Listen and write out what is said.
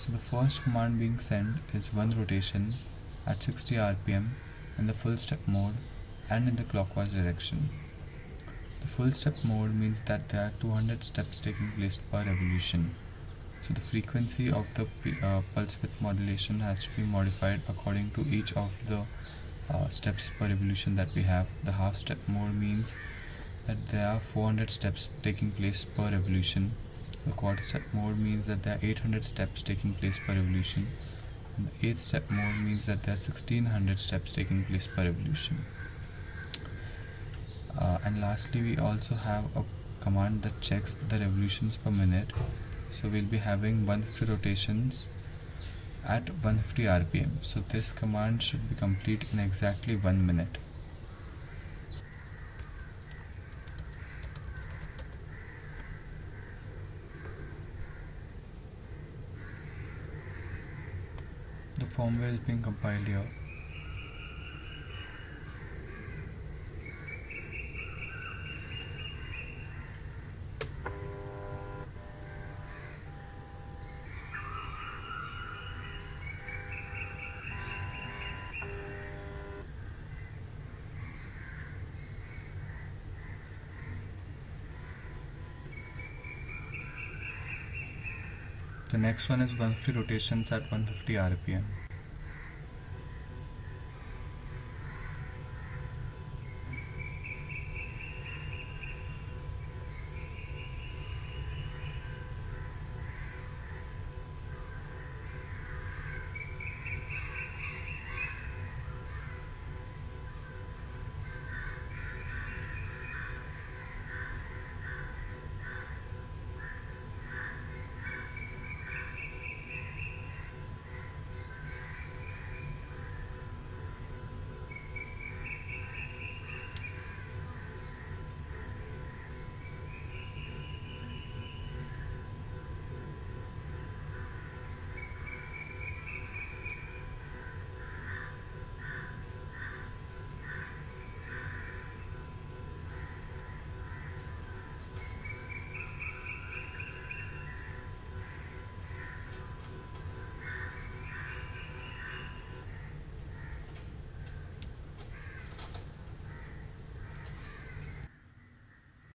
So the first command being sent is one rotation at 60 rpm in the full step mode and in the clockwise direction. The full step mode means that there are 200 steps taking place per revolution. So the frequency of the uh, pulse width modulation has to be modified according to each of the uh, steps per revolution that we have. The half step mode means that there are 400 steps taking place per revolution. The quarter step mode means that there are 800 steps taking place per revolution. And the eighth step mode means that there are 1600 steps taking place per revolution. Uh, and lastly, we also have a command that checks the revolutions per minute. So we'll be having 150 rotations at 150 rpm. So this command should be complete in exactly one minute. The firmware is being compiled here. The next one is 150 rotations at 150 rpm.